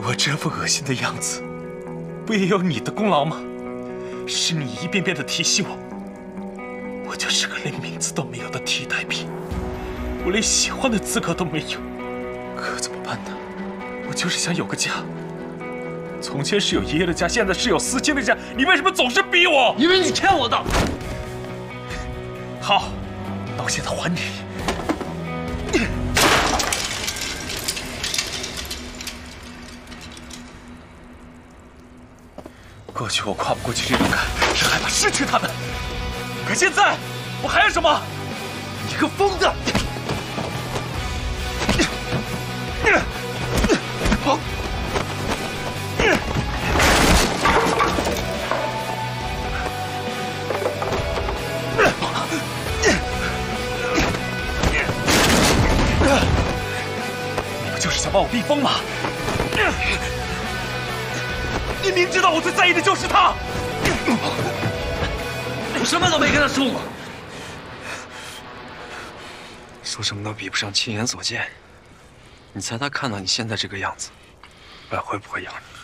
我这副恶心的样子，不也有你的功劳吗？是你一遍遍的提醒我，我就是个连名字都没有的替代品，我连喜欢的资格都没有。可怎么办呢？我就是想有个家。从前是有爷爷的家，现在是有思清的家，你为什么总是逼我？因为你欠我的。好，那我现在还你。过去我跨不过去这种坎，是害怕失去他们。可现在，我还有什么？你个疯子！你不就是想把我逼疯吗？你明知道我最在意的就是他，我什么都没跟他说过，说什么都比不上亲眼所见。你猜他看到你现在这个样子，还会不会养你？